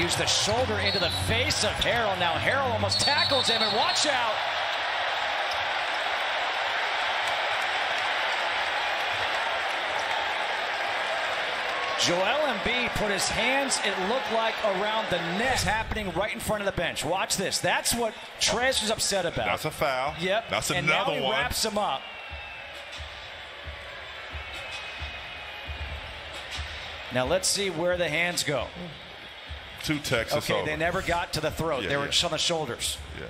used the shoulder into the face of Harrell. Now Harrell almost tackles him, and watch out. Joel Embiid put his hands, it looked like, around the net. It's happening right in front of the bench. Watch this. That's what Trez was upset about. That's a foul. Yep. That's and another now he one. wraps him up. Now let's see where the hands go. Two Texas Okay, they never got to the throat. Yeah, they were yeah. just on the shoulders. Yeah.